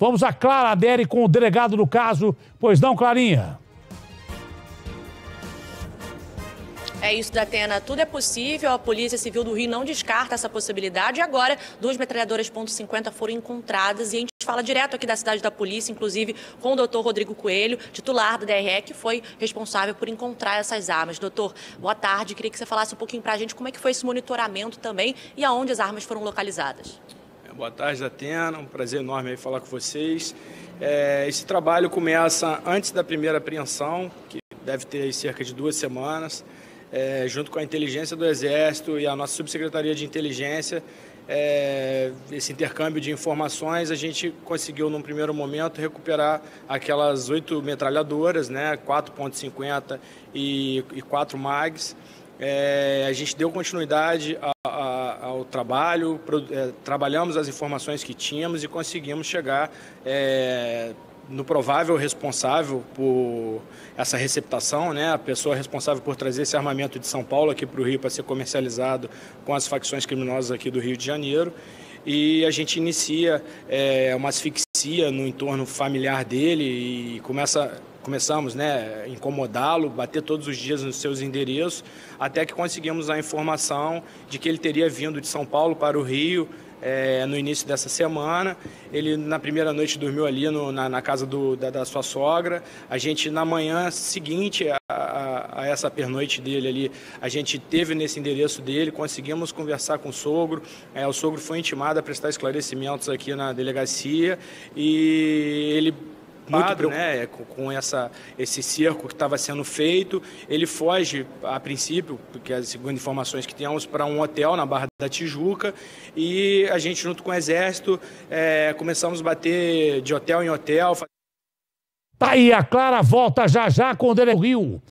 Vamos a Clara Adere com o delegado do caso. Pois não, Clarinha? É isso, Datena. Tudo é possível. A Polícia Civil do Rio não descarta essa possibilidade. E agora, duas metralhadoras .50 foram encontradas e a gente fala direto aqui da cidade da polícia, inclusive com o doutor Rodrigo Coelho, titular do DRE, que foi responsável por encontrar essas armas. Doutor, boa tarde. Queria que você falasse um pouquinho para a gente como é que foi esse monitoramento também e aonde as armas foram localizadas. Boa tarde, Datena. Um prazer enorme falar com vocês. É, esse trabalho começa antes da primeira apreensão, que deve ter cerca de duas semanas é, junto com a inteligência do Exército e a nossa subsecretaria de inteligência, é, esse intercâmbio de informações, a gente conseguiu, num primeiro momento, recuperar aquelas oito metralhadoras, né, 4.50 e, e quatro MAGs. É, a gente deu continuidade ao trabalho, é, trabalhamos as informações que tínhamos e conseguimos chegar é, no provável responsável por essa receptação, né, a pessoa responsável por trazer esse armamento de São Paulo aqui para o Rio para ser comercializado com as facções criminosas aqui do Rio de Janeiro. E a gente inicia é, uma asfixia no entorno familiar dele e começa começamos né, incomodá-lo, bater todos os dias nos seus endereços, até que conseguimos a informação de que ele teria vindo de São Paulo para o Rio é, no início dessa semana. Ele, na primeira noite, dormiu ali no, na, na, casa do, da, da, sua sogra. A gente, na manhã seguinte a, a, a, essa pernoite dele ali, a gente teve nesse endereço dele, conseguimos conversar com o sogro. É, o sogro foi intimado a prestar esclarecimentos aqui na delegacia e ele muito né, com, com, essa, esse cerco que estava sendo feito. Ele foge, a princípio, porque as segundo informações que temos, para um hotel na Barra da Tijuca. E a gente, junto com o Exército, é, começamos a bater de hotel em hotel. Tá aí, a Clara volta já já com o Dele Rio.